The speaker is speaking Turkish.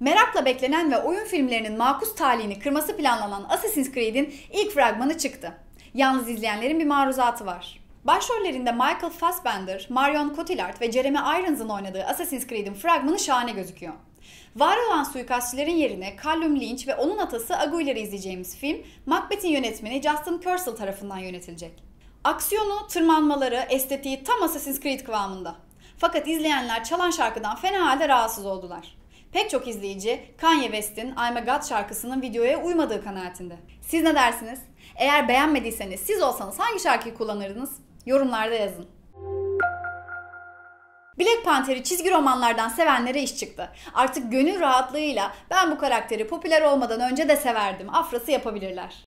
Merakla beklenen ve oyun filmlerinin makus talihini kırması planlanan Assassin's Creed'in ilk fragmanı çıktı. Yalnız izleyenlerin bir maruzatı var. Başrollerinde Michael Fassbender, Marion Cotillard ve Jeremy Irons'ın oynadığı Assassin's Creed'in fragmanı şahane gözüküyor. Var olan suikastçilerin yerine Callum Lynch ve onun atası Aguilar'ı izleyeceğimiz film, Macbeth'in yönetmeni Justin Kurzel tarafından yönetilecek. Aksiyonu, tırmanmaları, estetiği tam Assassin's Creed kıvamında. Fakat izleyenler çalan şarkıdan fena halde rahatsız oldular. Pek çok izleyici Kanye West'in I'm a God şarkısının videoya uymadığı kanaatinde. Siz ne dersiniz? Eğer beğenmediyseniz siz olsanız hangi şarkıyı kullanırdınız? Yorumlarda yazın. Black Panther'i çizgi romanlardan sevenlere iş çıktı. Artık gönül rahatlığıyla ben bu karakteri popüler olmadan önce de severdim afrası yapabilirler.